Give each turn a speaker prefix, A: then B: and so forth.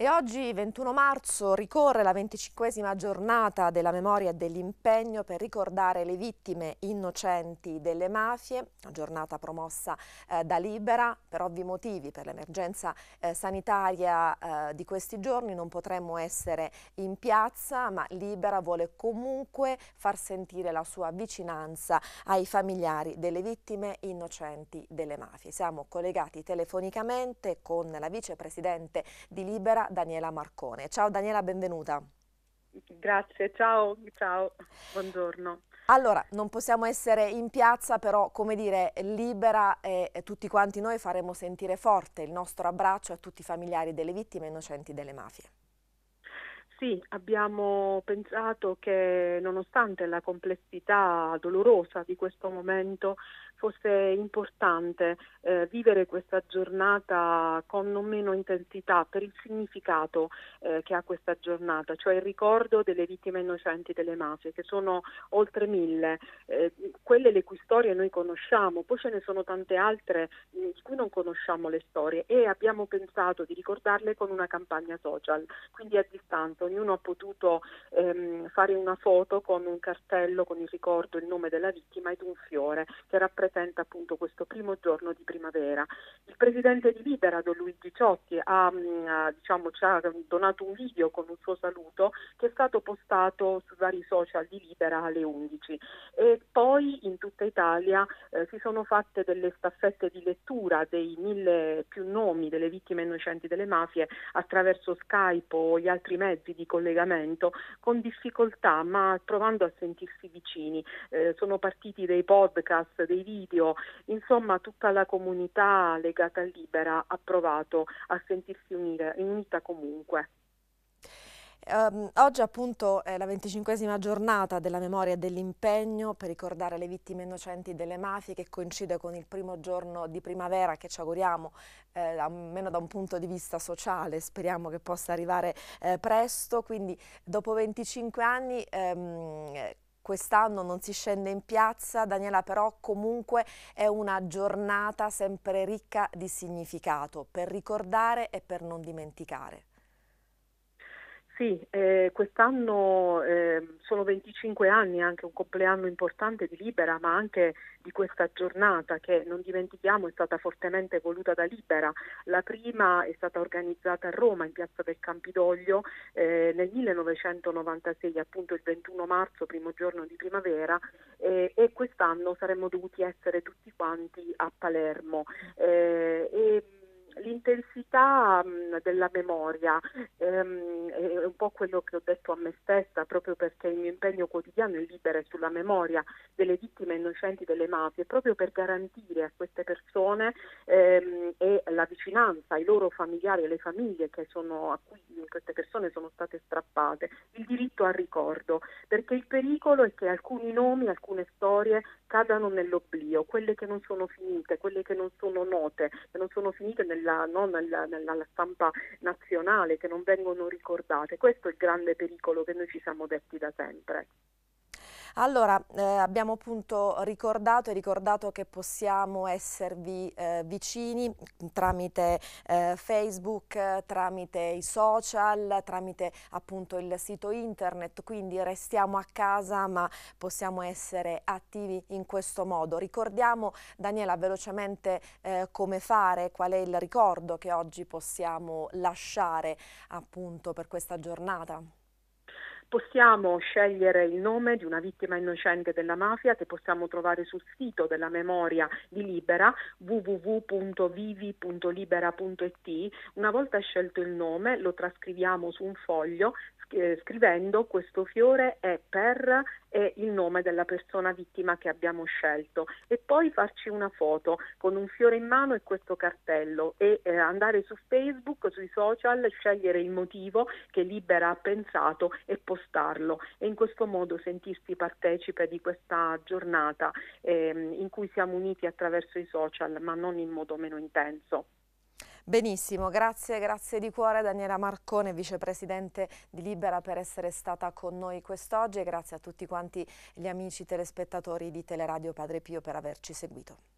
A: E oggi, 21 marzo, ricorre la venticinquesima giornata della memoria e dell'impegno per ricordare le vittime innocenti delle mafie, giornata promossa eh, da Libera, per ovvi motivi, per l'emergenza eh, sanitaria eh, di questi giorni non potremmo essere in piazza, ma Libera vuole comunque far sentire la sua vicinanza ai familiari delle vittime innocenti delle mafie. Siamo collegati telefonicamente con la vicepresidente di Libera, Daniela Marcone. Ciao Daniela, benvenuta.
B: Grazie, ciao, ciao, buongiorno.
A: Allora, non possiamo essere in piazza, però, come dire, libera e, e tutti quanti noi faremo sentire forte il nostro abbraccio a tutti i familiari delle vittime innocenti delle mafie.
B: Sì, abbiamo pensato che nonostante la complessità dolorosa di questo momento fosse importante eh, vivere questa giornata con non meno intensità per il significato eh, che ha questa giornata, cioè il ricordo delle vittime innocenti delle mafie, che sono oltre mille, eh, quelle le cui storie noi conosciamo, poi ce ne sono tante altre di cui non conosciamo le storie e abbiamo pensato di ricordarle con una campagna social, quindi a distanza ognuno ha potuto ehm, fare una foto con un cartello con il ricordo, il nome della vittima ed un fiore che rappresenta appunto questo primo giorno di primavera. Il presidente di Libera, Don Luigi Ciotti, ha, mm, diciamo, ci ha donato un video con un suo saluto che è stato postato sui vari social di Libera alle 11 e poi in tutta Italia eh, si sono fatte delle staffette di lettura dei mille più nomi delle vittime innocenti delle mafie attraverso Skype o gli altri mezzi di collegamento con difficoltà ma provando a sentirsi vicini. Eh, sono partiti dei podcast, dei video, insomma tutta la comunità legata a Libera ha provato a sentirsi unire, unita comunque.
A: Um, oggi appunto è la venticinquesima giornata della memoria e dell'impegno per ricordare le vittime innocenti delle mafie che coincide con il primo giorno di primavera che ci auguriamo, eh, almeno da un punto di vista sociale, speriamo che possa arrivare eh, presto, quindi dopo 25 anni ehm, quest'anno non si scende in piazza, Daniela però comunque è una giornata sempre ricca di significato per ricordare e per non dimenticare.
B: Sì, eh, quest'anno eh, sono 25 anni, anche un compleanno importante di Libera, ma anche di questa giornata che non dimentichiamo è stata fortemente voluta da Libera. La prima è stata organizzata a Roma in piazza del Campidoglio eh, nel 1996, appunto il 21 marzo, primo giorno di primavera, e quest'anno saremmo dovuti essere tutti quanti a Palermo. Eh, e, l'intensità mh, della memoria. Ehm, è un po' quello che ho detto a me stessa, proprio perché il mio impegno quotidiano è libero sulla memoria delle vittime innocenti delle mafie, proprio per garantire a queste persone ehm, e la vicinanza ai loro familiari e alle famiglie sono, a cui queste persone sono state strappate, il diritto al ricordo, perché il pericolo è che alcuni nomi, alcune storie cadano nell'oblio, quelle che non sono finite, quelle che non sono note, che non sono finite nella, no, nella, nella stampa nazionale, che non vengono ricordate. Questo è il grande pericolo che noi ci siamo detti da sempre.
A: Allora, eh, abbiamo appunto ricordato e ricordato che possiamo esservi eh, vicini tramite eh, Facebook, tramite i social, tramite appunto il sito internet, quindi restiamo a casa ma possiamo essere attivi in questo modo. Ricordiamo, Daniela, velocemente eh, come fare, qual è il ricordo che oggi possiamo lasciare appunto per questa giornata?
B: Possiamo scegliere il nome di una vittima innocente della mafia che possiamo trovare sul sito della memoria di Libera www.vivi.libera.it. Una volta scelto il nome lo trascriviamo su un foglio scrivendo questo fiore è per e il nome della persona vittima che abbiamo scelto e poi farci una foto con un fiore in mano e questo cartello e eh, andare su Facebook, sui social, scegliere il motivo che Libera ha pensato e postarlo e in questo modo sentirsi partecipe di questa giornata ehm, in cui siamo uniti attraverso i social ma non in modo meno intenso.
A: Benissimo, grazie, grazie di cuore Daniela Marcone, vicepresidente di Libera per essere stata con noi quest'oggi e grazie a tutti quanti gli amici telespettatori di Teleradio Padre Pio per averci seguito.